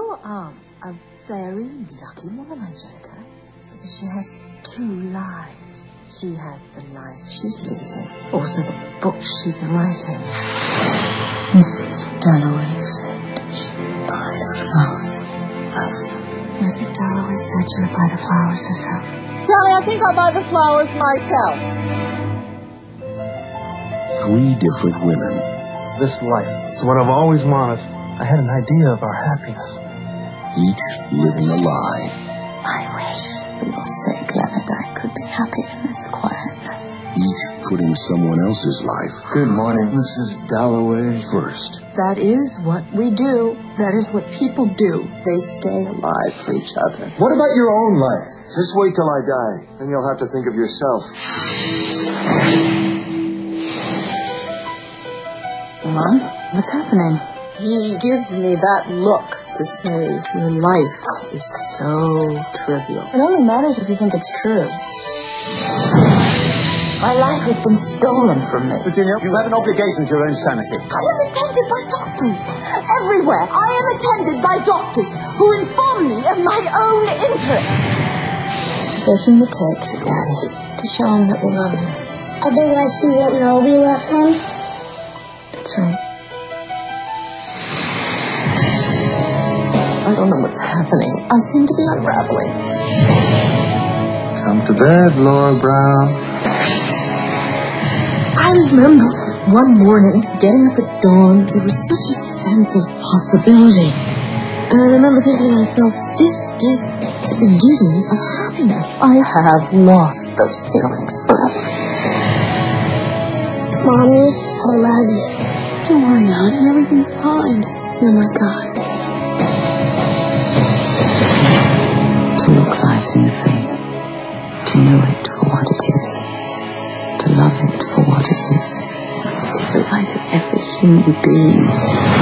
aunt's a very lucky woman, Angelica, because she has two lives. She has the life she's leading, also the book she's writing. Mrs. Dalloway said she'd buy the flowers herself. Mrs. Dalloway said she would buy the flowers herself. Sally, I think I'll buy the flowers myself. Three different women. This life, it's what I've always wanted. I had an idea of our happiness. Each living a lie. I wish, for your sake, Leonard, I could be happy in this quietness. Each putting someone else's life Good morning, Mrs. Dalloway. first. That is what we do. That is what people do. They stay alive for each other. What about your own life? Just wait till I die, then you'll have to think of yourself. Mom, what's happening? He gives me that look to say your life is so trivial. It only matters if you think it's true. My life has been stolen from me. Virginia, you have an obligation to your own sanity. I am attended by doctors everywhere. I am attended by doctors who inform me of my own interests. Baking the cake for Daddy to show him that we love him. Otherwise, he won't know we love him. That's right. Don't know what's happening. I seem to be unraveling. Come to bed, Laura Brown. I remember one morning getting up at dawn. There was such a sense of possibility. And I remember thinking to myself, this is the beginning of happiness. I have lost those feelings forever. Mommy, I love you. Don't worry, honey. Everything's fine. You're my guide. Know it for what it is. To love it for what it is. It is the light of every human being.